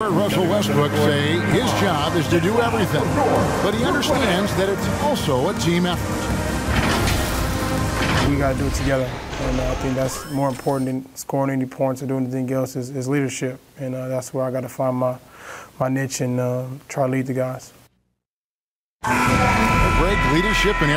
Russell Westbrook say his job is to do everything, but he understands that it's also a team effort. We got to do it together, and uh, I think that's more important than scoring any points or doing anything else is, is leadership, and uh, that's where I got to find my my niche and uh, try to lead the guys. Great leadership and